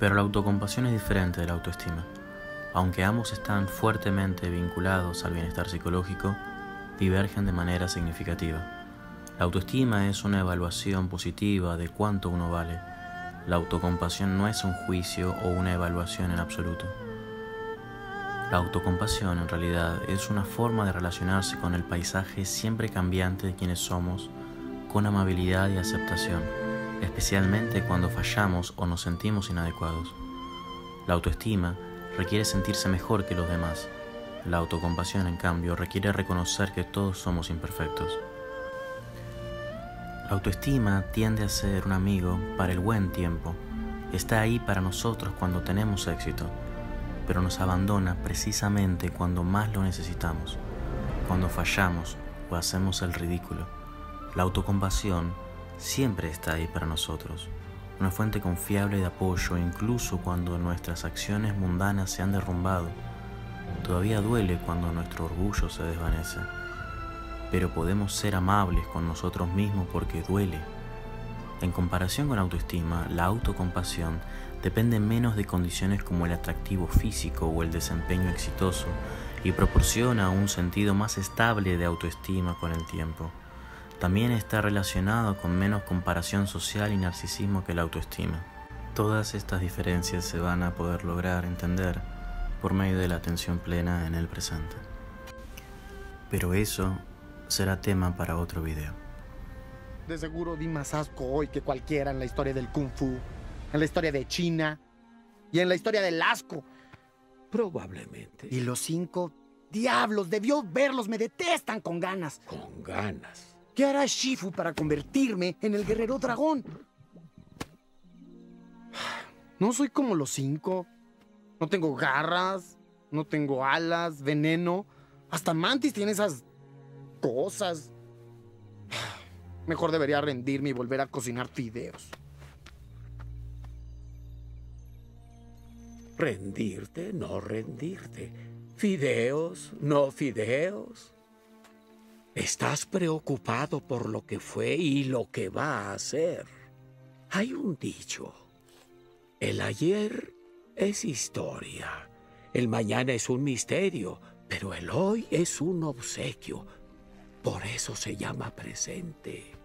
Pero la autocompasión es diferente de la autoestima. Aunque ambos están fuertemente vinculados al bienestar psicológico, divergen de manera significativa. La autoestima es una evaluación positiva de cuánto uno vale. La autocompasión no es un juicio o una evaluación en absoluto. La autocompasión en realidad es una forma de relacionarse con el paisaje siempre cambiante de quienes somos con amabilidad y aceptación, especialmente cuando fallamos o nos sentimos inadecuados. La autoestima requiere sentirse mejor que los demás. La autocompasión, en cambio, requiere reconocer que todos somos imperfectos. La autoestima tiende a ser un amigo para el buen tiempo. Está ahí para nosotros cuando tenemos éxito, pero nos abandona precisamente cuando más lo necesitamos, cuando fallamos o hacemos el ridículo. La autocompasión siempre está ahí para nosotros una fuente confiable de apoyo incluso cuando nuestras acciones mundanas se han derrumbado. Todavía duele cuando nuestro orgullo se desvanece, pero podemos ser amables con nosotros mismos porque duele. En comparación con la autoestima, la autocompasión depende menos de condiciones como el atractivo físico o el desempeño exitoso y proporciona un sentido más estable de autoestima con el tiempo también está relacionado con menos comparación social y narcisismo que la autoestima. Todas estas diferencias se van a poder lograr entender por medio de la atención plena en el presente. Pero eso será tema para otro video. De seguro di más asco hoy que cualquiera en la historia del kung fu, en la historia de China y en la historia del asco. Probablemente. Y los cinco diablos, debió verlos, me detestan con ganas. Con ganas. ¿Qué hará Shifu para convertirme en el guerrero dragón? No soy como los cinco. No tengo garras, no tengo alas, veneno. Hasta Mantis tiene esas cosas. Mejor debería rendirme y volver a cocinar fideos. Rendirte, no rendirte. Fideos, no fideos. Estás preocupado por lo que fue y lo que va a ser. Hay un dicho. El ayer es historia. El mañana es un misterio, pero el hoy es un obsequio. Por eso se llama presente.